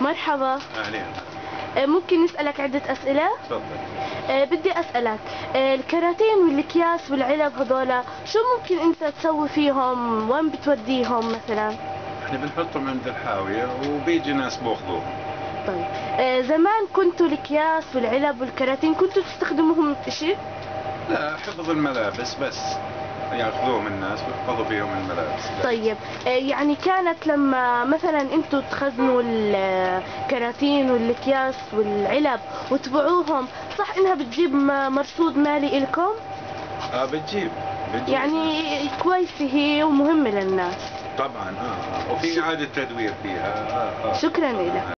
مرحبا أهلين آه، ممكن نسألك عدة أسئلة؟ تفضل آه، بدي أسألك آه، الكراتين والأكياس والعلب هذولا شو ممكن أنت تسوي فيهم؟ وين بتوديهم مثلا؟ إحنا بنحطهم عند الحاوية وبيجي ناس بوخذوهم طيب زمان كنتوا الأكياس والعلب والكراتين كنتوا تستخدموهم إشي؟ لا حفظ الملابس بس ياخذوهم الناس ويحفظوا فيهم الملابس طيب آه، يعني كانت لما مثلا أنتوا تخزنوا الكراتين والأكياس والعلب وتبيعوهم صح إنها بتجيب مرصود مالي إلكم؟ آه بتجيب بتجيب يعني كويسة هي ومهمة للناس طبعا آه, آه. وفي إعادة تدوير فيها آه آه. شكرا لك